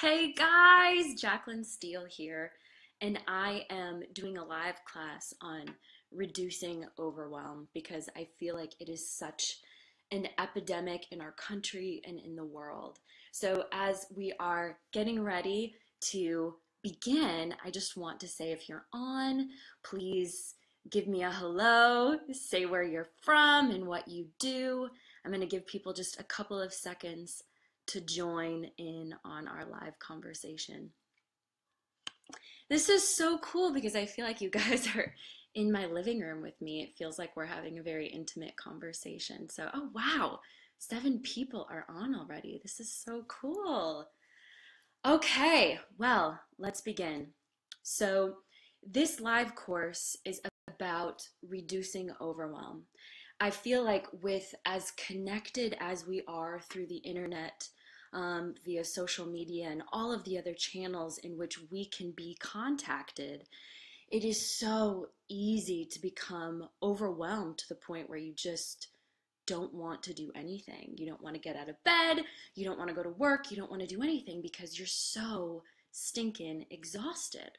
Hey guys, Jaclyn Steele here, and I am doing a live class on reducing overwhelm because I feel like it is such an epidemic in our country and in the world. So, as we are getting ready to begin, I just want to say if you're on, please give me a hello, say where you're from and what you do. I'm going to give people just a couple of seconds to join in on our live conversation. This is so cool because I feel like you guys are in my living room with me. It feels like we're having a very intimate conversation. So, oh wow, seven people are on already. This is so cool. Okay, well, let's begin. So, this live course is about reducing overwhelm. I feel like with as connected as we are through the internet um, via social media and all of the other channels in which we can be contacted, it is so easy to become overwhelmed to the point where you just don't want to do anything. You don't want to get out of bed. You don't want to go to work. You don't want to do anything because you're so stinking exhausted.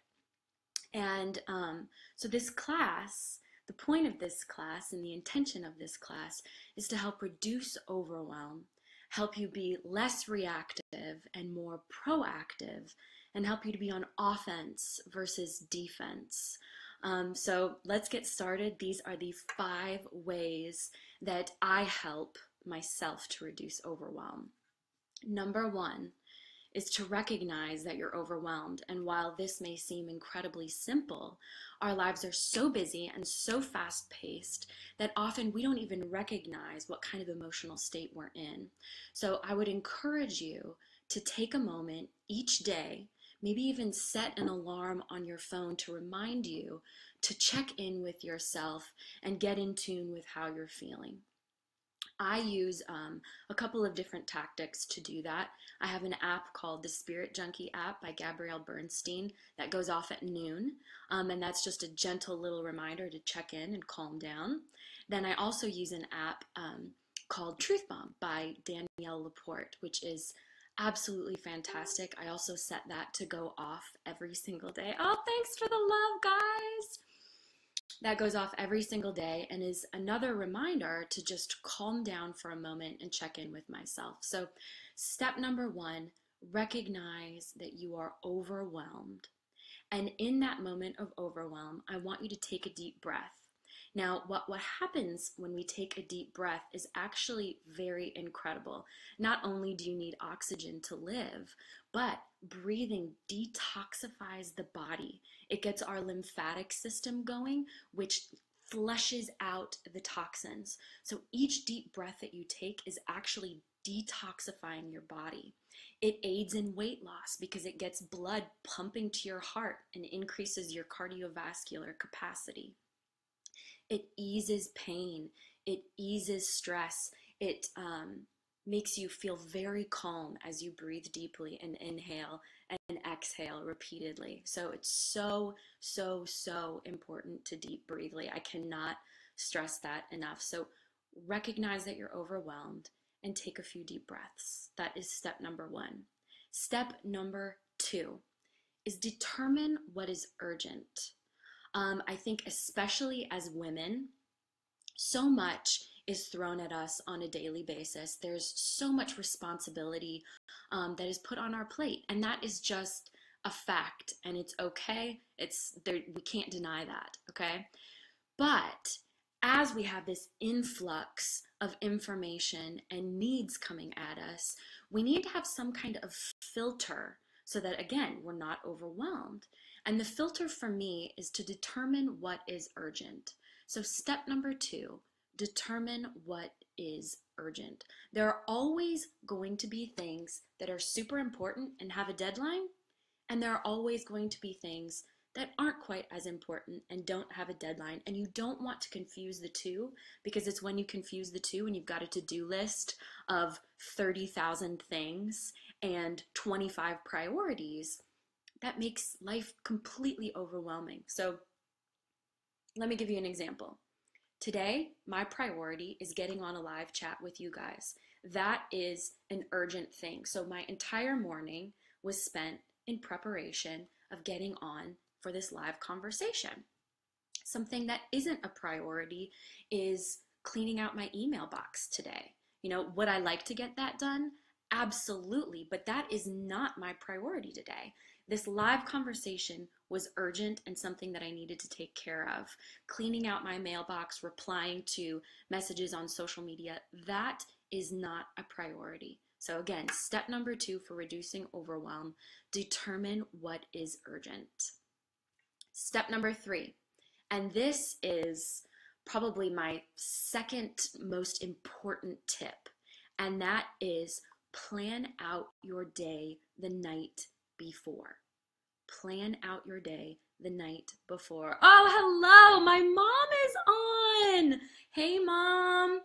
And um, so, this class, the point of this class and the intention of this class is to help reduce overwhelm help you be less reactive and more proactive, and help you to be on offense versus defense. Um, so let's get started. These are the five ways that I help myself to reduce overwhelm. Number one, is to recognize that you're overwhelmed. And while this may seem incredibly simple, our lives are so busy and so fast paced that often we don't even recognize what kind of emotional state we're in. So I would encourage you to take a moment each day, maybe even set an alarm on your phone to remind you to check in with yourself and get in tune with how you're feeling. I use um, a couple of different tactics to do that. I have an app called the Spirit Junkie app by Gabrielle Bernstein that goes off at noon, um, and that's just a gentle little reminder to check in and calm down. Then I also use an app um, called Truth Bomb by Danielle LaPorte, which is absolutely fantastic. I also set that to go off every single day. Oh, thanks for the love, guys that goes off every single day and is another reminder to just calm down for a moment and check in with myself. So, step number one recognize that you are overwhelmed. And in that moment of overwhelm, I want you to take a deep breath. Now, what, what happens when we take a deep breath is actually very incredible. Not only do you need oxygen to live, but breathing detoxifies the body. It gets our lymphatic system going, which flushes out the toxins. So each deep breath that you take is actually detoxifying your body. It aids in weight loss because it gets blood pumping to your heart and increases your cardiovascular capacity. It eases pain, it eases stress, it um, makes you feel very calm as you breathe deeply and inhale and exhale repeatedly. So it's so, so, so important to deep breathly. I cannot stress that enough. So recognize that you're overwhelmed and take a few deep breaths. That is step number one. Step number two is determine what is urgent. Um, I think, especially as women, so much is thrown at us on a daily basis. There's so much responsibility um, that is put on our plate, and that is just a fact, and it's okay. It's there. We can't deny that. Okay, but as we have this influx of information and needs coming at us, we need to have some kind of filter so that again we're not overwhelmed. And the filter for me is to determine what is urgent. So, step number two determine what is urgent. There are always going to be things that are super important and have a deadline, and there are always going to be things that aren't quite as important and don't have a deadline. And you don't want to confuse the two because it's when you confuse the two and you've got a to do list of 30,000 things and 25 priorities that makes life completely overwhelming. So, let me give you an example. Today, my priority is getting on a live chat with you guys. That is an urgent thing. So, my entire morning, was spent in preparation of getting on for this live conversation. Something that isn't a priority is cleaning out my email box today. You know, would I like to get that done? Absolutely, but that is not my priority today. This live conversation was urgent and something that I needed to take care of. Cleaning out my mailbox, replying to messages on social media, that is not a priority. So, again, step number two for reducing overwhelm determine what is urgent. Step number three, and this is probably my second most important tip, and that is plan out your day the night before. Plan out your day the night before. Oh, hello, my mom is on. Hey, mom.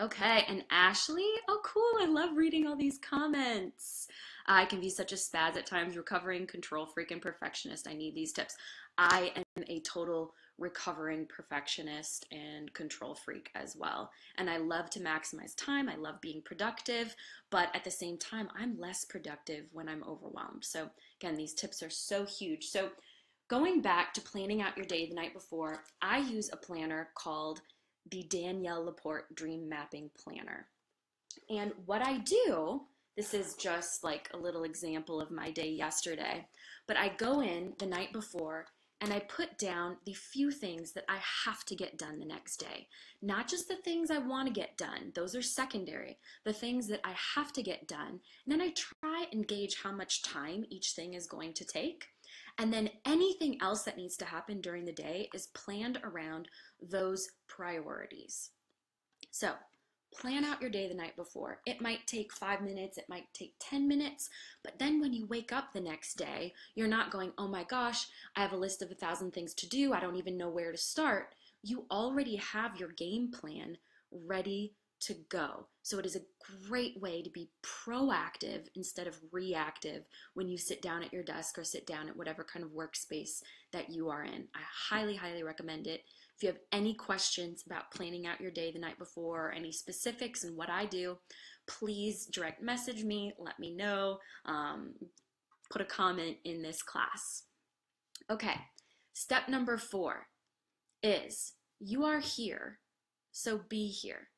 Okay, and Ashley, oh cool, I love reading all these comments. I can be such a spaz at times, recovering control freak and perfectionist. I need these tips. I am a total recovering perfectionist and control freak as well. And I love to maximize time. I love being productive, but at the same time, I'm less productive when I'm overwhelmed. So, again, these tips are so huge. So, going back to planning out your day the night before, I use a planner called the Danielle LaPorte Dream Mapping Planner. And what I do, this is just like a little example of my day yesterday, but I go in the night before and I put down the few things that I have to get done the next day. Not just the things I want to get done, those are secondary. The things that I have to get done. And then I try and gauge how much time each thing is going to take. And then anything else that needs to happen during the day is planned around those priorities. So, plan out your day the night before. It might take five minutes, it might take 10 minutes, but then when you wake up the next day, you're not going, oh my gosh, I have a list of a thousand things to do, I don't even know where to start. You already have your game plan ready to go. So it is a great way to be proactive instead of reactive when you sit down at your desk or sit down at whatever kind of workspace that you are in. I highly, highly recommend it. If you have any questions about planning out your day the night before or any specifics and what I do, please direct message me, let me know, um, put a comment in this class. Okay, step number four is you are here, so be here.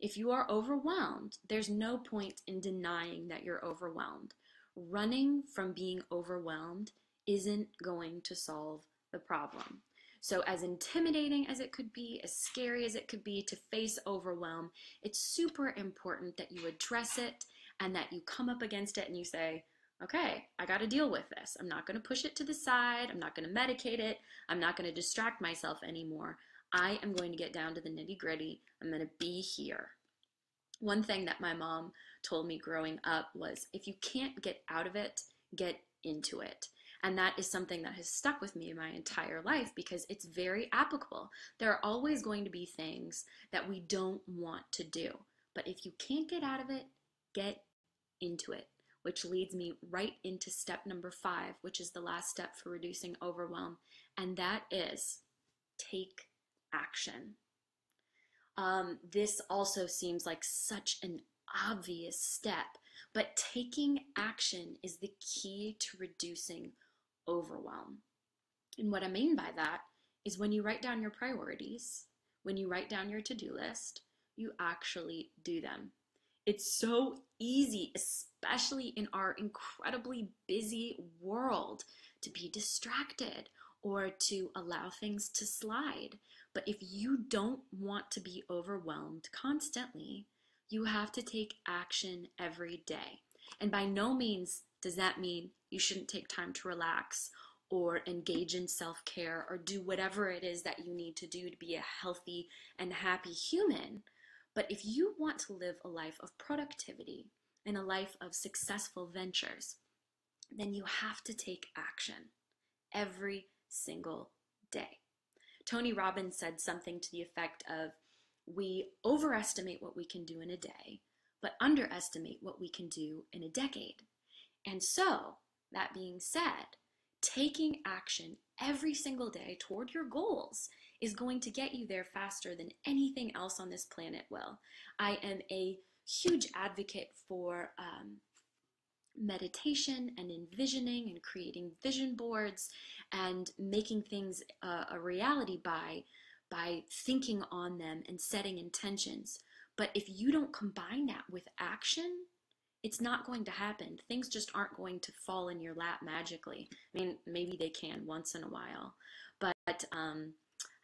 If you are overwhelmed, there's no point in denying that you're overwhelmed. Running from being overwhelmed isn't going to solve the problem. So, as intimidating as it could be, as scary as it could be to face overwhelm, it's super important that you address it and that you come up against it and you say, okay, I got to deal with this. I'm not going to push it to the side. I'm not going to medicate it. I'm not going to distract myself anymore. I am going to get down to the nitty gritty. I'm going to be here. One thing that my mom told me growing up was if you can't get out of it, get into it. And that is something that has stuck with me my entire life because it's very applicable. There are always going to be things that we don't want to do. But if you can't get out of it, get into it, which leads me right into step number five, which is the last step for reducing overwhelm. And that is take action. Um, this also seems like such an obvious step, but taking action is the key to reducing overwhelm. And what I mean by that is when you write down your priorities, when you write down your to do list, you actually do them. It's so easy, especially in our incredibly busy world, to be distracted or to allow things to slide. But if you don't want to be overwhelmed constantly, you have to take action every day. And by no means does that mean you shouldn't take time to relax or engage in self care or do whatever it is that you need to do to be a healthy and happy human. But if you want to live a life of productivity and a life of successful ventures, then you have to take action every single day. Tony Robbins said something to the effect of We overestimate what we can do in a day, but underestimate what we can do in a decade. And so, that being said, taking action every single day toward your goals is going to get you there faster than anything else on this planet will. I am a huge advocate for um, meditation and envisioning and creating vision boards and making things a, a reality by by thinking on them and setting intentions. But if you don't combine that with action, it's not going to happen. Things just aren't going to fall in your lap magically. I mean, maybe they can once in a while, but um,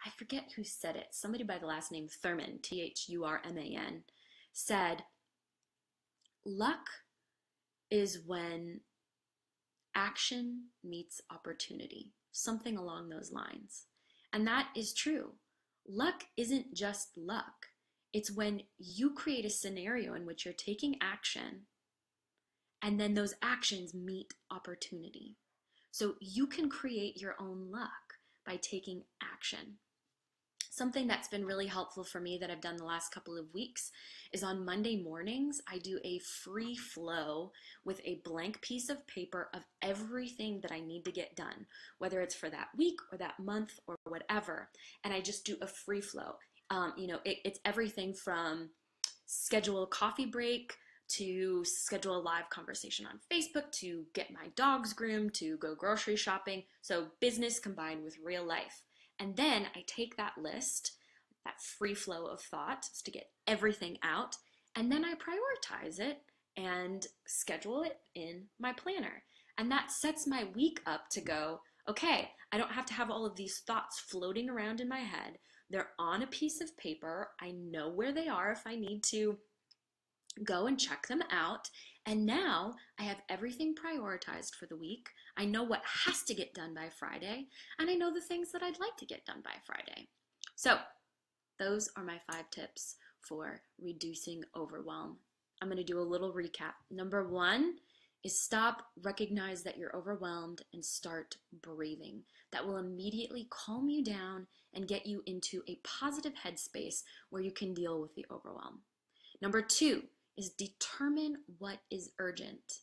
I forget who said it. Somebody by the last name Thurman, T H U R M A N, said, Luck is when action meets opportunity, something along those lines. And that is true. Luck isn't just luck, it's when you create a scenario in which you're taking action and then those actions meet opportunity. So you can create your own luck by taking action. Something that's been really helpful for me that I've done the last couple of weeks is on Monday mornings, I do a free flow with a blank piece of paper of everything that I need to get done, whether it's for that week or that month or whatever. And I just do a free flow. Um, you know, it, it's everything from schedule a coffee break to schedule a live conversation on Facebook, to get my dogs groomed, to go grocery shopping. So, business combined with real life. And then I take that list, that free flow of thought to get everything out, and then I prioritize it and schedule it in my planner. And that sets my week up to go, okay, I don't have to have all of these thoughts floating around in my head. They're on a piece of paper. I know where they are if I need to go and check them out. And now I have everything prioritized for the week. I know what has to get done by Friday, and I know the things that I'd like to get done by Friday. So, those are my five tips for reducing overwhelm. I'm going to do a little recap. Number one is stop, recognize that you're overwhelmed, and start breathing. That will immediately calm you down and get you into a positive headspace where you can deal with the overwhelm. Number two, is determine what is urgent.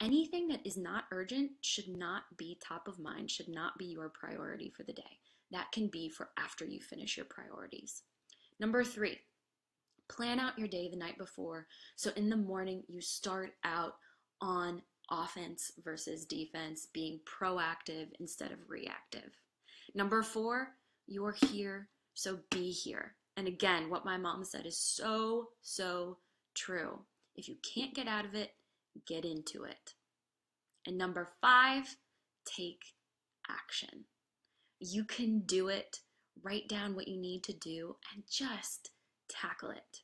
Anything that is not urgent should not be top of mind, should not be your priority for the day. That can be for after you finish your priorities. Number three, plan out your day the night before. So in the morning, you start out on offense versus defense, being proactive instead of reactive. Number four, you're here, so be here. And again, what my mom said is so, so true. If you can't get out of it, get into it. And number five, take action. You can do it. Write down what you need to do and just tackle it.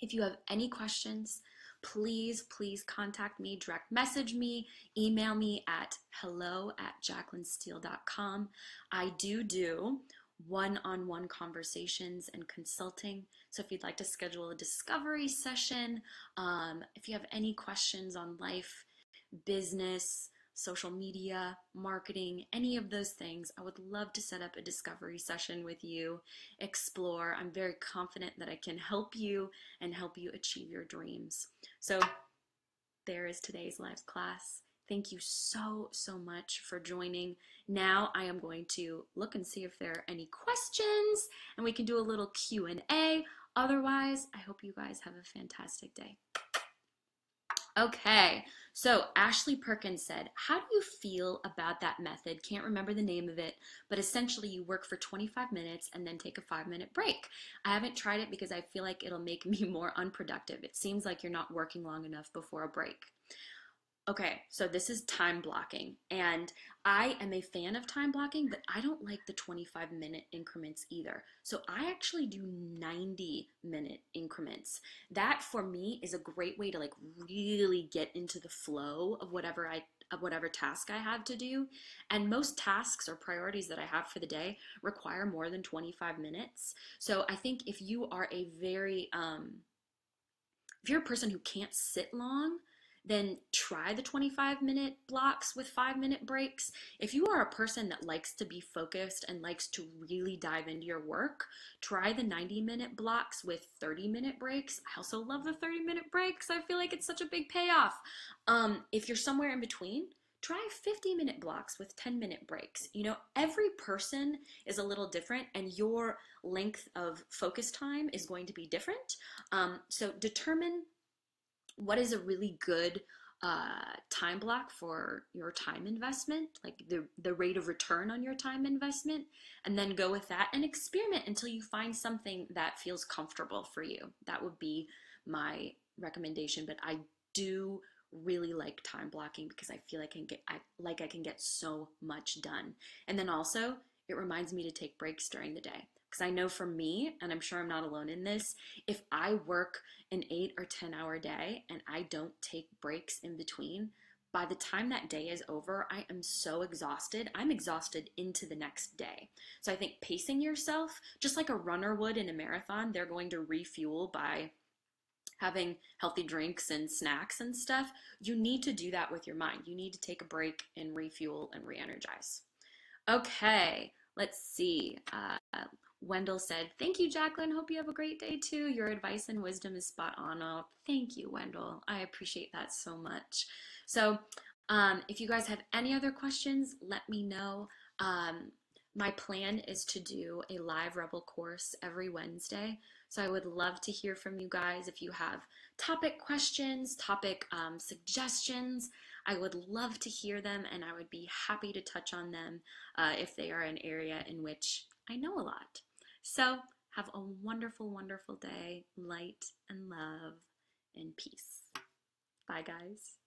If you have any questions, please, please contact me, direct message me, email me at hello at jacquelinesteele.com. I do do one on one conversations and consulting. So, if you'd like to schedule a discovery session, um, if you have any questions on life, business, social media, marketing, any of those things, I would love to set up a discovery session with you, explore. I'm very confident that I can help you and help you achieve your dreams. So, there is today's live class. Thank you so, so much for joining. Now I am going to look and see if there are any questions and we can do a little Q&A. Otherwise, I hope you guys have a fantastic day. Okay, so Ashley Perkins said, How do you feel about that method? Can't remember the name of it, but essentially you work for 25 minutes and then take a five minute break. I haven't tried it because I feel like it'll make me more unproductive. It seems like you're not working long enough before a break. Okay, so this is time blocking, and I am a fan of time blocking, but I don't like the 25 minute increments either. So I actually do 90 minute increments. That for me is a great way to like really get into the flow of whatever I of whatever task I have to do. And most tasks or priorities that I have for the day require more than 25 minutes. So I think if you are a very um if you're a person who can't sit long, then try the 25 minute blocks with five minute breaks. If you are a person that likes to be focused and likes to really dive into your work, try the 90 minute blocks with 30 minute breaks. I also love the 30 minute breaks. I feel like it's such a big payoff. Um, if you're somewhere in between, try 50 minute blocks with 10 minute breaks. You know, every person is a little different and your length of focus time is going to be different. Um, so determine what is a really good uh, time block for your time investment, like the, the rate of return on your time investment, and then go with that and experiment until you find something that feels comfortable for you. That would be my recommendation. But I do really like time blocking because I feel I can get I, like I can get so much done. And then also it reminds me to take breaks during the day. Because I know for me, and I'm sure I'm not alone in this, if I work an eight or 10 hour day and I don't take breaks in between, by the time that day is over, I am so exhausted. I'm exhausted into the next day. So I think pacing yourself, just like a runner would in a marathon, they're going to refuel by having healthy drinks and snacks and stuff. You need to do that with your mind. You need to take a break and refuel and re energize. Okay, let's see. Uh, Wendell said, Thank you, Jaclyn. Hope you have a great day too. Your advice and wisdom is spot on. Oh, thank you, Wendell. I appreciate that so much. So, um, if you guys have any other questions, let me know. Um, my plan is to do a live Rebel course every Wednesday. So I would love to hear from you guys if you have topic questions, topic um, suggestions. I would love to hear them and I would be happy to touch on them uh, if they are an area in which I know a lot. So, have a wonderful, wonderful day, light and love and peace. Bye, guys.